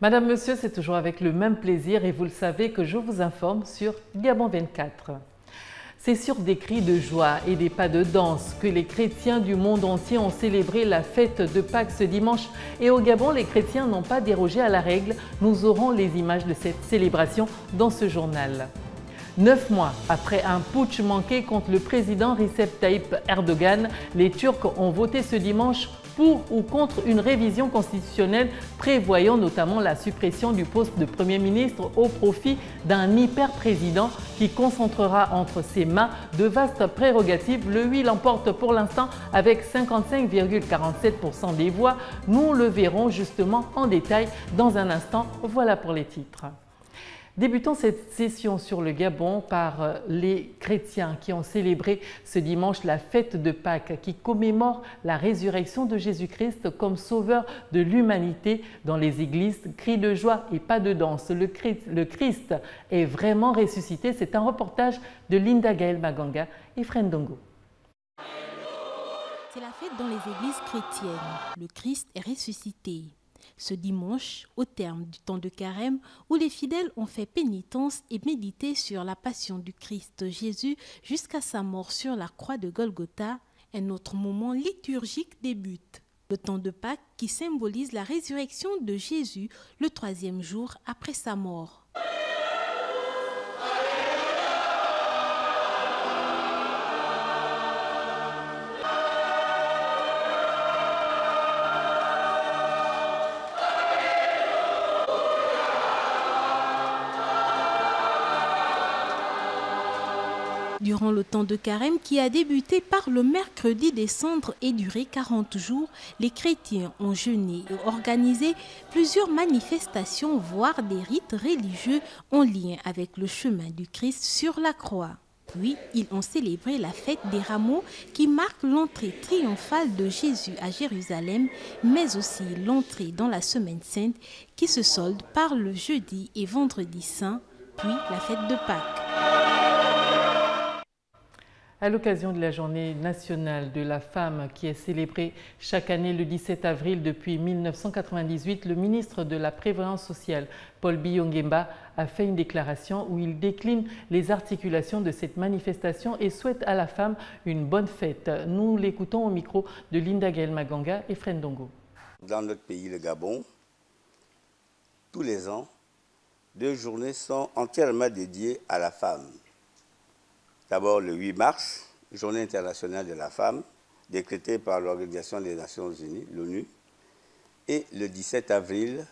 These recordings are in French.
Madame, Monsieur, c'est toujours avec le même plaisir et vous le savez que je vous informe sur Gabon 24. C'est sur des cris de joie et des pas de danse que les chrétiens du monde entier ont célébré la fête de Pâques ce dimanche. Et au Gabon, les chrétiens n'ont pas dérogé à la règle. Nous aurons les images de cette célébration dans ce journal. Neuf mois après un putsch manqué contre le président Recep Tayyip Erdogan, les Turcs ont voté ce dimanche pour ou contre une révision constitutionnelle prévoyant notamment la suppression du poste de Premier ministre au profit d'un hyper-président qui concentrera entre ses mains de vastes prérogatives. Le oui l'emporte pour l'instant avec 55,47% des voix. Nous le verrons justement en détail dans un instant. Voilà pour les titres. Débutons cette session sur le Gabon par euh, les chrétiens qui ont célébré ce dimanche la fête de Pâques qui commémore la résurrection de Jésus-Christ comme sauveur de l'humanité dans les églises. Cris de joie et pas de danse. Le Christ, est vraiment ressuscité. C'est un reportage de Linda Gaël Maganga et Frendongo. C'est la fête dans les églises chrétiennes. Le Christ est ressuscité ce dimanche, au terme du temps de carême, où les fidèles ont fait pénitence et médité sur la passion du Christ Jésus jusqu'à sa mort sur la croix de Golgotha, un autre moment liturgique débute. Le temps de Pâques qui symbolise la résurrection de Jésus le troisième jour après sa mort. Durant le temps de carême qui a débuté par le mercredi des cendres et duré 40 jours, les chrétiens ont jeûné et organisé plusieurs manifestations, voire des rites religieux en lien avec le chemin du Christ sur la croix. Puis, ils ont célébré la fête des rameaux qui marque l'entrée triomphale de Jésus à Jérusalem, mais aussi l'entrée dans la semaine sainte qui se solde par le jeudi et vendredi saint, puis la fête de Pâques. À l'occasion de la journée nationale de la femme qui est célébrée chaque année le 17 avril depuis 1998, le ministre de la Prévoyance sociale, Paul Biyongemba, a fait une déclaration où il décline les articulations de cette manifestation et souhaite à la femme une bonne fête. Nous l'écoutons au micro de Linda Gaël Maganga et Frendongo. Dans notre pays, le Gabon, tous les ans, deux journées sont entièrement dédiées à la femme. D'abord le 8 mars, Journée internationale de la femme, décrétée par l'Organisation des Nations Unies, l'ONU, et le 17 avril,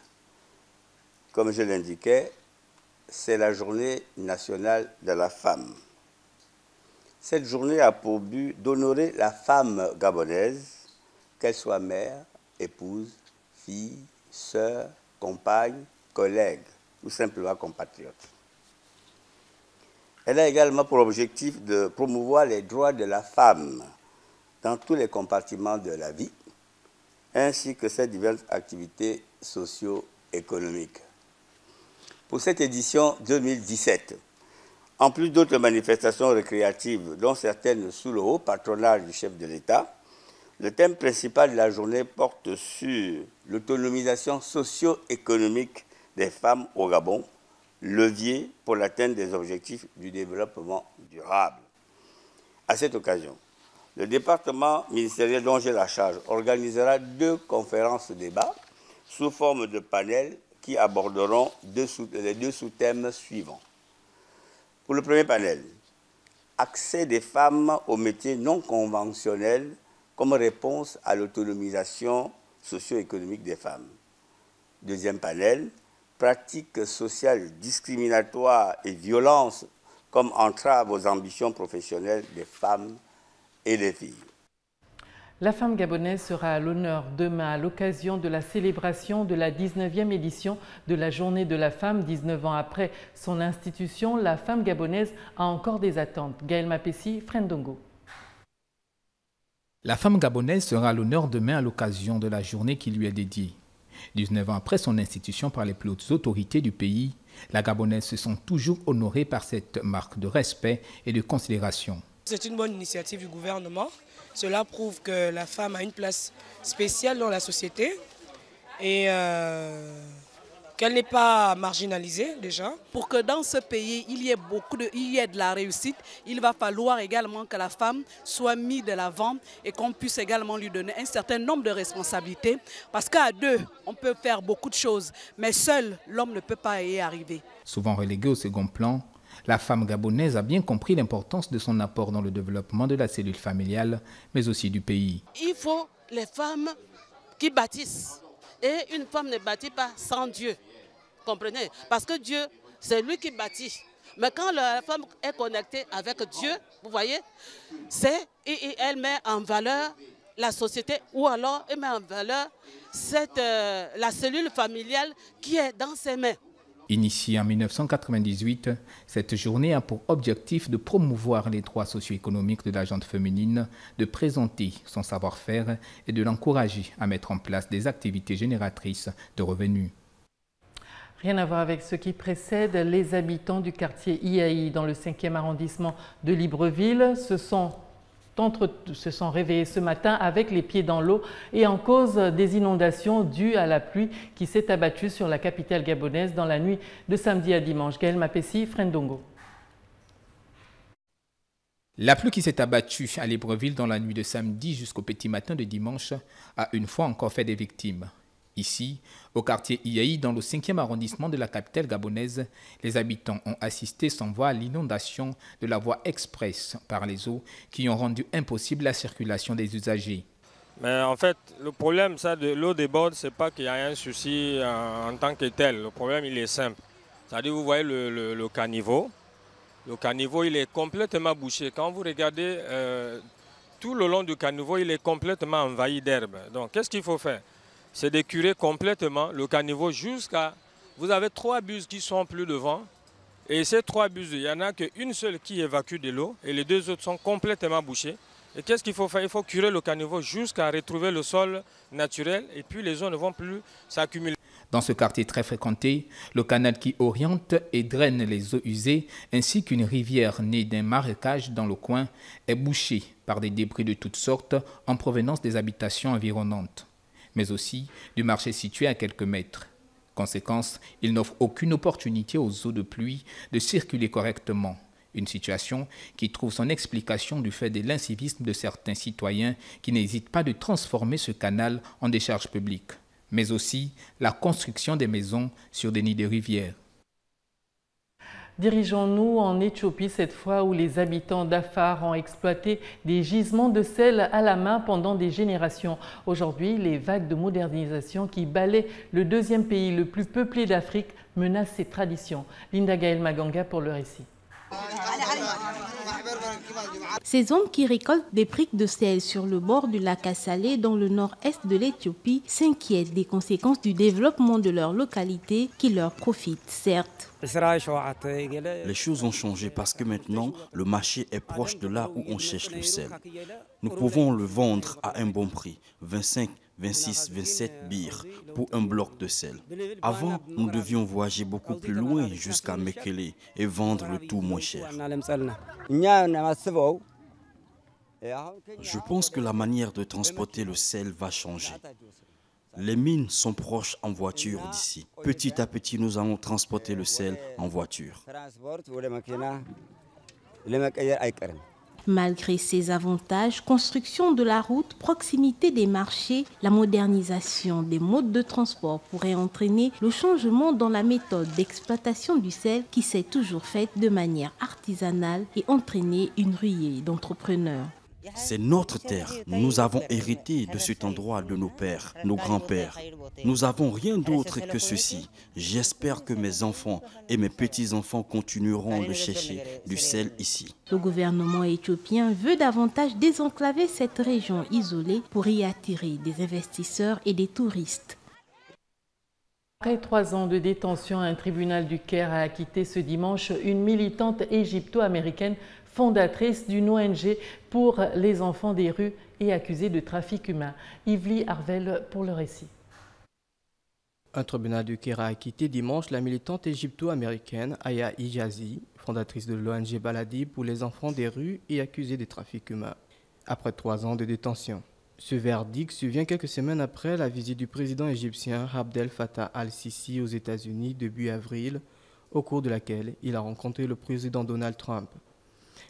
comme je l'indiquais, c'est la journée nationale de la femme. Cette journée a pour but d'honorer la femme gabonaise, qu'elle soit mère, épouse, fille, sœur, compagne, collègue ou simplement compatriote. Elle a également pour objectif de promouvoir les droits de la femme dans tous les compartiments de la vie, ainsi que ses diverses activités socio-économiques. Pour cette édition 2017, en plus d'autres manifestations récréatives, dont certaines sous le haut patronage du chef de l'État, le thème principal de la journée porte sur l'autonomisation socio-économique des femmes au Gabon, levier pour l'atteinte des objectifs du développement durable. À cette occasion, le département ministériel dont j'ai la charge organisera deux conférences débats sous forme de panels qui aborderont les deux sous-thèmes suivants. Pour le premier panel, accès des femmes aux métiers non conventionnels comme réponse à l'autonomisation socio-économique des femmes. Deuxième panel, pratiques sociales discriminatoires et violences comme entrave aux ambitions professionnelles des femmes et des filles. La femme gabonaise sera à l'honneur demain à l'occasion de la célébration de la 19e édition de la Journée de la femme. 19 ans après son institution, la femme gabonaise a encore des attentes. Gaël Mapessi, Frendongo. La femme gabonaise sera à l'honneur demain à l'occasion de la journée qui lui est dédiée. 19 ans après son institution par les plus hautes autorités du pays, la Gabonaise se sent toujours honorée par cette marque de respect et de considération. C'est une bonne initiative du gouvernement. Cela prouve que la femme a une place spéciale dans la société. Et euh, qu'elle n'est pas marginalisée déjà. Pour que dans ce pays, il y ait beaucoup de, il y ait de la réussite, il va falloir également que la femme soit mise de l'avant et qu'on puisse également lui donner un certain nombre de responsabilités. Parce qu'à deux, on peut faire beaucoup de choses, mais seul, l'homme ne peut pas y arriver. Souvent reléguée au second plan, la femme gabonaise a bien compris l'importance de son apport dans le développement de la cellule familiale, mais aussi du pays. Il faut les femmes qui bâtissent. Et une femme ne bâtit pas sans Dieu. Comprenez? Parce que Dieu, c'est lui qui bâtit. Mais quand la femme est connectée avec Dieu, vous voyez, c'est elle met en valeur la société ou alors elle met en valeur euh, la cellule familiale qui est dans ses mains. Initiée en 1998, cette journée a pour objectif de promouvoir les droits socio-économiques de la gente féminine, de présenter son savoir-faire et de l'encourager à mettre en place des activités génératrices de revenus. Rien à voir avec ce qui précède, les habitants du quartier IAI dans le 5e arrondissement de Libreville se sont se sont réveillés ce matin avec les pieds dans l'eau et en cause des inondations dues à la pluie qui s'est abattue sur la capitale gabonaise dans la nuit de samedi à dimanche. Gaël Mapessi, Frendongo. La pluie qui s'est abattue à Libreville dans la nuit de samedi jusqu'au petit matin de dimanche a une fois encore fait des victimes. Ici, au quartier IAI, dans le 5e arrondissement de la capitale gabonaise, les habitants ont assisté sans voix à l'inondation de la voie express par les eaux qui ont rendu impossible la circulation des usagers. Mais en fait, le problème, ça, de l'eau déborde, c'est pas qu'il y a un souci en, tant que tel. Le problème, il est simple. C'est-à-dire, vous voyez le, caniveau. Le caniveau, il est complètement bouché. Quand vous regardez euh, tout le long du caniveau, il est complètement envahi d'herbe. Donc, qu'est-ce qu'il faut faire? C'est de curer complètement le caniveau jusqu'à... Vous avez trois buses qui sont plus devant. Et ces trois buses, il n'y en a qu'une seule qui évacue de l'eau et les deux autres sont complètement bouchées. Et qu'est-ce qu'il faut faire? Il faut curer le caniveau jusqu'à retrouver le sol naturel et puis les eaux ne vont plus s'accumuler. Dans ce quartier très fréquenté, le canal qui oriente et draine les eaux usées, ainsi qu'une rivière née d'un marécage dans le coin, est bouchée par des débris de toutes sortes en provenance des habitations environnantes mais aussi du marché situé à quelques mètres. Conséquence, il n'offre aucune opportunité aux eaux de pluie de circuler correctement. Une situation qui trouve son explication du fait de l'incivisme de certains citoyens qui n'hésitent pas de transformer ce canal en décharge publique, mais aussi la construction des maisons sur des nids de rivières. Dirigeons-nous en Éthiopie cette fois où les habitants d'Afar ont exploité des gisements de sel à la main pendant des générations. Aujourd'hui, les vagues de modernisation qui balaient le deuxième pays le plus peuplé d'Afrique menacent ces traditions. Linda Gaël Maganga pour le récit. Ces hommes qui récoltent des briques de sel sur le bord du lac Assalé dans le nord-est de l'Éthiopie s'inquiètent des conséquences du développement de leur localité qui leur profite, certes. Les choses ont changé parce que maintenant, le marché est proche de là où on cherche le sel. Nous pouvons le vendre à un bon prix, 25 26, 27 bires pour un bloc de sel. Avant, nous devions voyager beaucoup plus loin jusqu'à Mekele et vendre le tout moins cher. Je pense que la manière de transporter le sel va changer. Les mines sont proches en voiture d'ici. Petit à petit, nous allons transporter le sel en voiture. Malgré ces avantages, construction de la route, proximité des marchés, la modernisation des modes de transport pourrait entraîner le changement dans la méthode d'exploitation du sel qui s'est toujours faite de manière artisanale et entraîner une ruée d'entrepreneurs. C'est notre terre. Nous avons hérité de cet endroit de nos pères, nos grands-pères. Nous n'avons rien d'autre que ceci. J'espère que mes enfants et mes petits-enfants continueront de chercher du sel ici. Le gouvernement éthiopien veut davantage désenclaver cette région isolée pour y attirer des investisseurs et des touristes. Après trois ans de détention, un tribunal du Caire a acquitté ce dimanche une militante égypto-américaine fondatrice d'une ONG pour les enfants des rues et accusée de trafic humain. Yvely Arvel pour le récit. Un tribunal du Caire a acquitté dimanche la militante égypto-américaine Aya Ijazi, fondatrice de l'ONG Baladi pour les enfants des rues et accusée de trafic humain, après trois ans de détention. Ce verdict survient quelques semaines après la visite du président égyptien Abdel Fattah al-Sisi aux États-Unis début avril, au cours de laquelle il a rencontré le président Donald Trump.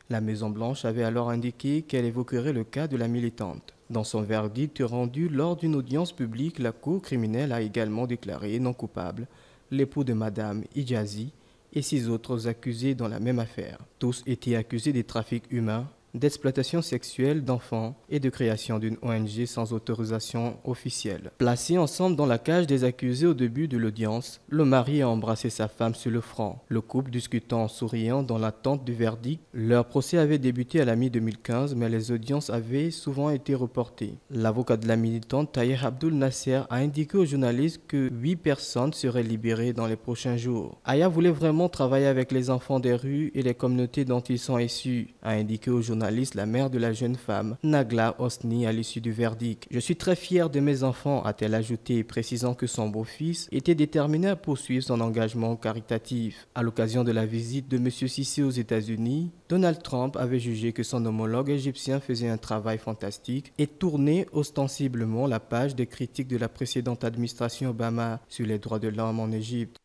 La Maison-Blanche avait alors indiqué qu'elle évoquerait le cas de la militante. Dans son verdict rendu lors d'une audience publique, la Cour criminelle a également déclaré non coupable l'époux de Madame Ijazi et six autres accusés dans la même affaire. Tous étaient accusés des trafics humains, d'exploitation sexuelle d'enfants et de création d'une ONG sans autorisation officielle. Placés ensemble dans la cage des accusés au début de l'audience, le mari a embrassé sa femme sur le front. Le couple discutant en souriant dans l'attente du verdict. Leur procès avait débuté à la mi-2015, mais les audiences avaient souvent été reportées. L'avocat de la militante Taher Abdul Nasser a indiqué aux journalistes que huit personnes seraient libérées dans les prochains jours. Aya voulait vraiment travailler avec les enfants des rues et les communautés dont ils sont issus, a indiqué aux journalistes la mère de la jeune femme, Nagla Osni, à l'issue du verdict. Je suis très fière de mes enfants, a-t-elle ajouté, précisant que son beau-fils était déterminé à poursuivre son engagement caritatif. À l'occasion de la visite de M. Sissi aux États-Unis, Donald Trump avait jugé que son homologue égyptien faisait un travail fantastique et tournait ostensiblement la page des critiques de la précédente administration Obama sur les droits de l'homme en Égypte.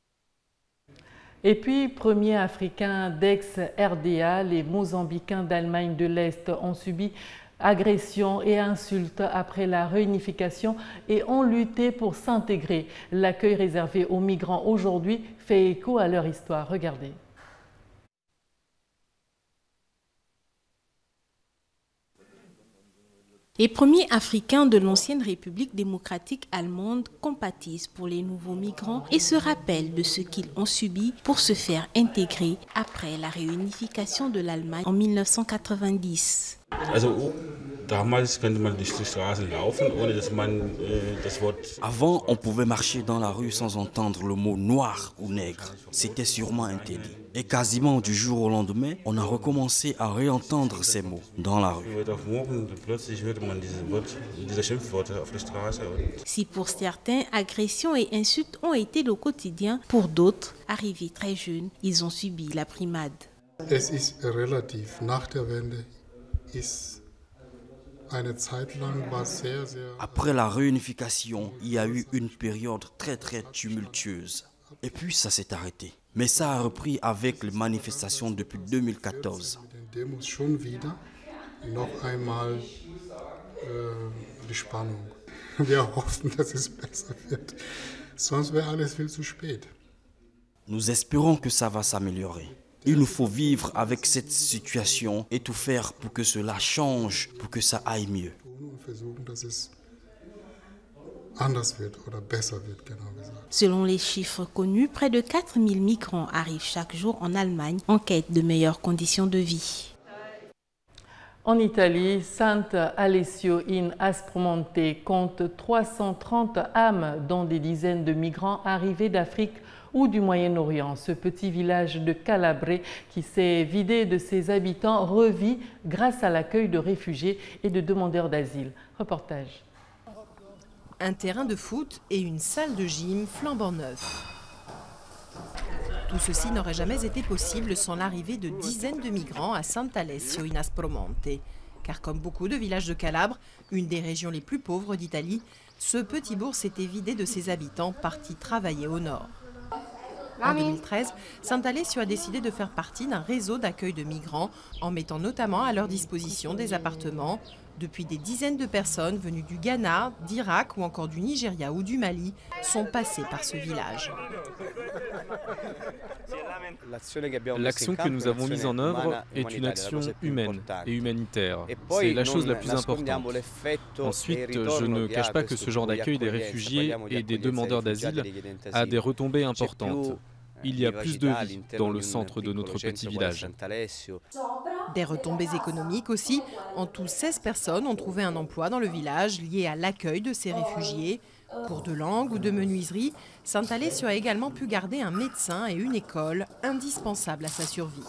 Et puis, premier africain d'ex-RDA, les Mozambicains d'Allemagne de l'Est ont subi agressions et insultes après la réunification et ont lutté pour s'intégrer. L'accueil réservé aux migrants aujourd'hui fait écho à leur histoire. Regardez. Les premiers Africains de l'ancienne République démocratique allemande compatissent pour les nouveaux migrants et se rappellent de ce qu'ils ont subi pour se faire intégrer après la réunification de l'Allemagne en 1990. Avant, on pouvait marcher dans la rue sans entendre le mot noir ou nègre. C'était sûrement interdit. Et quasiment du jour au lendemain, on a recommencé à réentendre ces mots dans la rue. Si pour certains, agressions et insultes ont été le quotidien, pour d'autres, arrivés très jeunes, ils ont subi la primade. Après la réunification, il y a eu une période très très tumultueuse. Et puis ça s'est arrêté. Mais ça a repris avec les manifestations depuis 2014. Nous espérons que ça va s'améliorer. Il nous faut vivre avec cette situation et tout faire pour que cela change, pour que ça aille mieux. Selon les chiffres connus, près de 4000 migrants arrivent chaque jour en Allemagne en quête de meilleures conditions de vie. En Italie, Sainte Alessio in Aspromonte compte 330 âmes, dont des dizaines de migrants arrivés d'Afrique ou du Moyen-Orient. Ce petit village de Calabré qui s'est vidé de ses habitants revit grâce à l'accueil de réfugiés et de demandeurs d'asile. Reportage un terrain de foot et une salle de gym flambant neuf. Tout ceci n'aurait jamais été possible sans l'arrivée de dizaines de migrants à Sant'Alessio in Aspromonte. Car comme beaucoup de villages de Calabre, une des régions les plus pauvres d'Italie, ce petit bourg s'était vidé de ses habitants partis travailler au nord. En 2013, Saint-Alessio a décidé de faire partie d'un réseau d'accueil de migrants en mettant notamment à leur disposition des appartements, depuis des dizaines de personnes venues du Ghana, d'Irak ou encore du Nigeria ou du Mali sont passées par ce village. L'action que nous avons mise en œuvre est une action humaine et humanitaire. C'est la chose la plus importante. Ensuite, je ne cache pas que ce genre d'accueil des réfugiés et des demandeurs d'asile a des retombées importantes il y a plus de vie dans le centre de notre petit village. Des retombées économiques aussi. En tout, 16 personnes ont trouvé un emploi dans le village lié à l'accueil de ces réfugiés. Cours de langue ou de menuiserie, Saint-Alessio a également pu garder un médecin et une école indispensables à sa survie.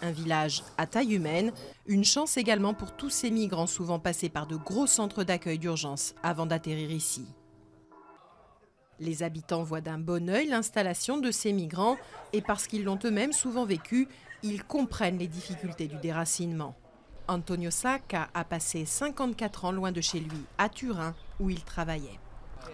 Un village à taille humaine, une chance également pour tous ces migrants souvent passés par de gros centres d'accueil d'urgence avant d'atterrir ici. Les habitants voient d'un bon œil l'installation de ces migrants et parce qu'ils l'ont eux-mêmes souvent vécu, ils comprennent les difficultés du déracinement. Antonio Sacca a passé 54 ans loin de chez lui, à Turin, où il travaillait.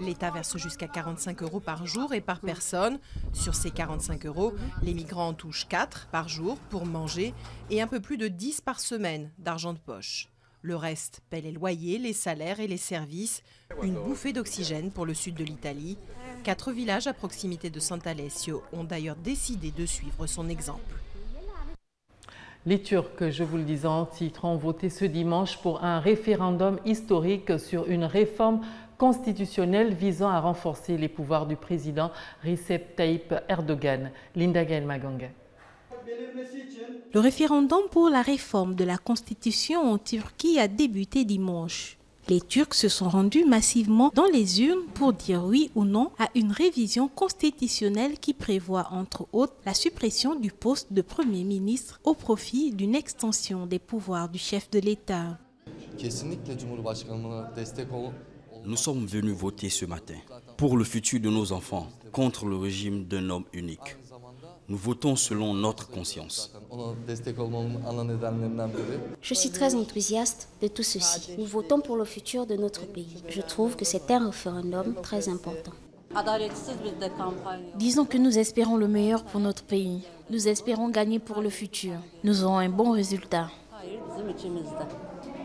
L'État verse jusqu'à 45 euros par jour et par personne. Sur ces 45 euros, les migrants en touchent 4 par jour pour manger et un peu plus de 10 par semaine d'argent de poche. Le reste paie les loyers, les salaires et les services. Une bouffée d'oxygène pour le sud de l'Italie. Quatre villages à proximité de Sant'Alessio ont d'ailleurs décidé de suivre son exemple. Les Turcs, je vous le disais en titre, ont voté ce dimanche pour un référendum historique sur une réforme constitutionnelle visant à renforcer les pouvoirs du président Recep Tayyip Erdogan. Linda Gael Maganga. Le référendum pour la réforme de la constitution en Turquie a débuté dimanche. Les Turcs se sont rendus massivement dans les urnes pour dire oui ou non à une révision constitutionnelle qui prévoit entre autres la suppression du poste de Premier ministre au profit d'une extension des pouvoirs du chef de l'État. Nous sommes venus voter ce matin pour le futur de nos enfants contre le régime d'un homme unique. Nous votons selon notre conscience. Je suis très enthousiaste de tout ceci. Nous votons pour le futur de notre pays. Je trouve que c'est un référendum très important. Disons que nous espérons le meilleur pour notre pays. Nous espérons gagner pour le futur. Nous aurons un bon résultat.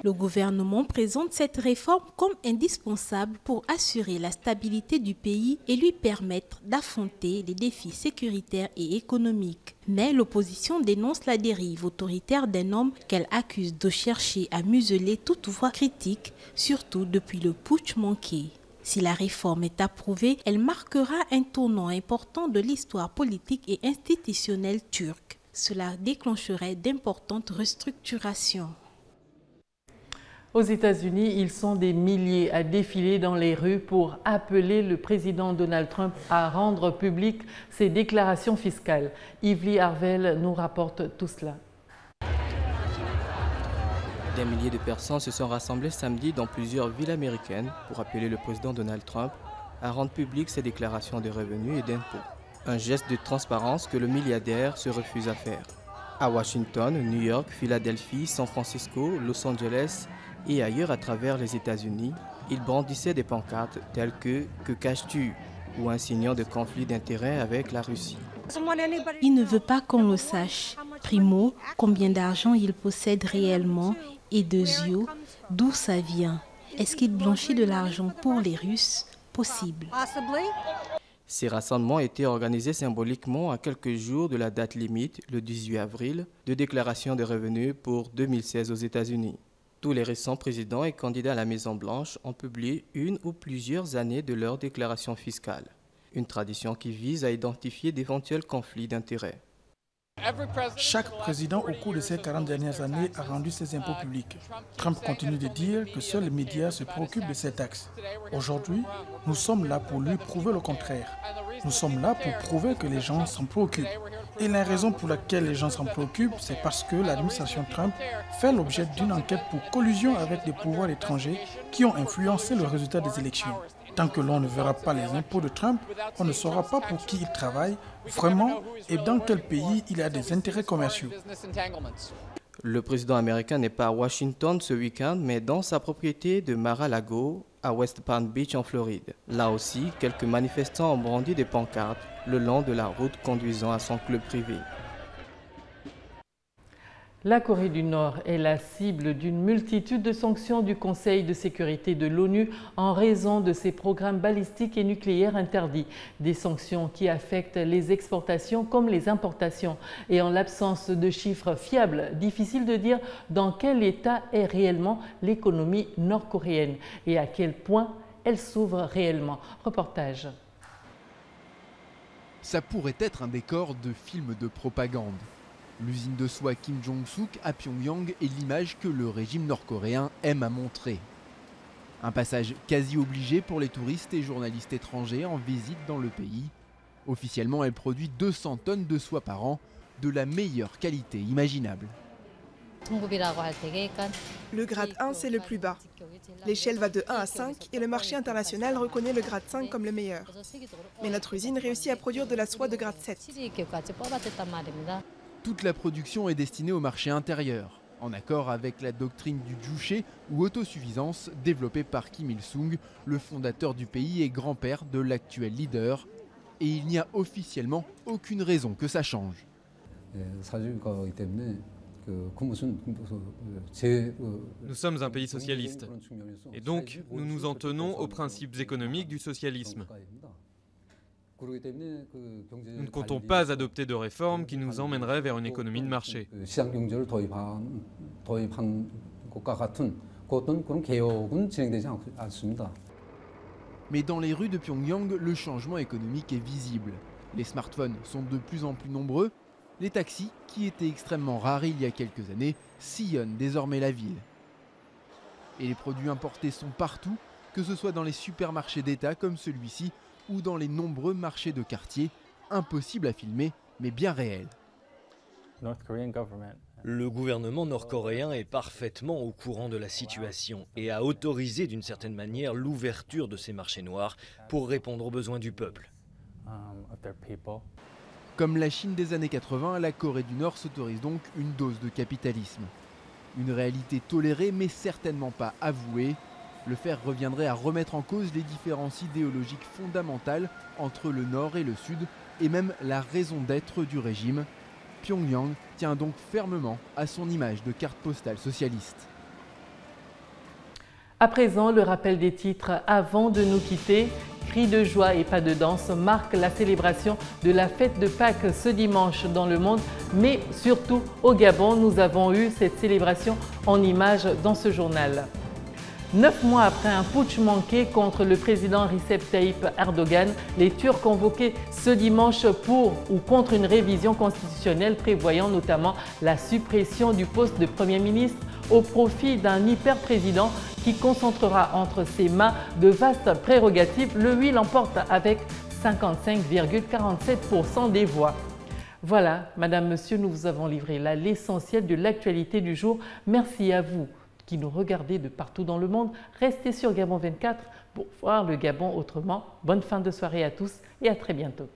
Le gouvernement présente cette réforme comme indispensable pour assurer la stabilité du pays et lui permettre d'affronter les défis sécuritaires et économiques. Mais l'opposition dénonce la dérive autoritaire d'un homme qu'elle accuse de chercher à museler toute voix critique, surtout depuis le putsch manqué. Si la réforme est approuvée, elle marquera un tournant important de l'histoire politique et institutionnelle turque. Cela déclencherait d'importantes restructurations. Aux États-Unis, ils sont des milliers à défiler dans les rues pour appeler le président Donald Trump à rendre public ses déclarations fiscales. Yvely Harvel nous rapporte tout cela. Des milliers de personnes se sont rassemblées samedi dans plusieurs villes américaines pour appeler le président Donald Trump à rendre public ses déclarations de revenus et d'impôts. Un geste de transparence que le milliardaire se refuse à faire. À Washington, New York, Philadelphie, San Francisco, Los Angeles et ailleurs à travers les États-Unis, il brandissait des pancartes telles que Que caches-tu? ou insignant de conflit d'intérêts avec la Russie. Il ne veut pas qu'on le sache. Primo, combien d'argent il possède réellement et deuxio, d'où ça vient? Est-ce qu'il blanchit de l'argent pour les Russes? Possible. Ces rassemblements étaient organisés symboliquement à quelques jours de la date limite, le 18 avril, de déclaration de revenus pour 2016 aux États-Unis. Tous les récents présidents et candidats à la Maison-Blanche ont publié une ou plusieurs années de leur déclaration fiscale, une tradition qui vise à identifier d'éventuels conflits d'intérêts. Chaque président au cours de ces 40 dernières années a rendu ses impôts publics. Trump continue de dire que seuls les médias se préoccupent de ces taxes. Aujourd'hui, nous sommes là pour lui prouver le contraire. Nous sommes là pour prouver que les gens s'en préoccupent. Et la raison pour laquelle les gens s'en préoccupent, c'est parce que l'administration Trump fait l'objet d'une enquête pour collusion avec des pouvoirs étrangers qui ont influencé le résultat des élections. Tant que l'on ne verra pas les impôts de Trump, on ne saura pas pour qui il travaille vraiment et dans quel pays il a des intérêts commerciaux. Le président américain n'est pas à Washington ce week-end, mais dans sa propriété de Mar-a-Lago, à West Palm Beach en Floride. Là aussi, quelques manifestants ont brandi des pancartes le long de la route conduisant à son club privé. La Corée du Nord est la cible d'une multitude de sanctions du Conseil de sécurité de l'ONU en raison de ses programmes balistiques et nucléaires interdits. Des sanctions qui affectent les exportations comme les importations. Et en l'absence de chiffres fiables, difficile de dire dans quel état est réellement l'économie nord-coréenne et à quel point elle s'ouvre réellement. Reportage. Ça pourrait être un décor de film de propagande. L'usine de soie Kim Jong-suk à Pyongyang est l'image que le régime nord-coréen aime à montrer. Un passage quasi obligé pour les touristes et journalistes étrangers en visite dans le pays. Officiellement, elle produit 200 tonnes de soie par an, de la meilleure qualité imaginable. Le grade 1, c'est le plus bas. L'échelle va de 1 à 5 et le marché international reconnaît le grade 5 comme le meilleur. Mais notre usine réussit à produire de la soie de grade 7. Toute la production est destinée au marché intérieur. en accord avec la doctrine du Juche ou autosuffisance développée par Kim Il-sung, le fondateur du pays et grand-père de l'actuel leader. Et il n'y a officiellement aucune raison que ça change. Nous sommes un pays socialiste. Et donc, nous nous en tenons aux principes économiques du socialisme. Nous ne comptons pas adopter de réformes qui nous emmèneraient vers une économie de marché. Mais dans les rues de Pyongyang, le changement économique est visible. Les smartphones sont de plus en plus nombreux. Les taxis, qui étaient extrêmement rares il y a quelques années, sillonnent désormais la ville. Et les produits importés sont partout, que ce soit dans les supermarchés d'État comme celui-ci ou dans les nombreux marchés de quartier, impossible à filmer, mais bien réel. Le gouvernement nord-coréen est parfaitement au courant de la situation et a autorisé d'une certaine manière l'ouverture de ces marchés noirs pour répondre aux besoins du peuple. Comme la Chine des années 80, la Corée du Nord s'autorise donc une dose de capitalisme. Une réalité tolérée mais certainement pas avouée, le faire reviendrait à remettre en cause les différences idéologiques fondamentales entre le Nord et le Sud, et même la raison d'être du régime. Pyongyang tient donc fermement à son image de carte postale socialiste. À présent, le rappel des titres avant de nous quitter. Cris de joie et pas de danse marquent la célébration de la fête de Pâques ce dimanche dans le monde, mais surtout au Gabon, nous avons eu cette célébration en images dans ce journal. Neuf mois après un putsch manqué contre le président Recep Tayyip Erdogan, les Turcs convoqués ce dimanche pour ou contre une révision constitutionnelle prévoyant notamment la suppression du poste de Premier ministre au profit d'un hyper-président qui concentrera entre ses mains de vastes prérogatives. Le oui l'emporte avec 55,47% des voix. Voilà, Madame, Monsieur, nous vous avons livré là l'essentiel de l'actualité du jour. Merci à vous qui nous regardez de partout dans le monde, restez sur Gabon 24 pour voir le Gabon autrement. Bonne fin de soirée à tous et à très bientôt.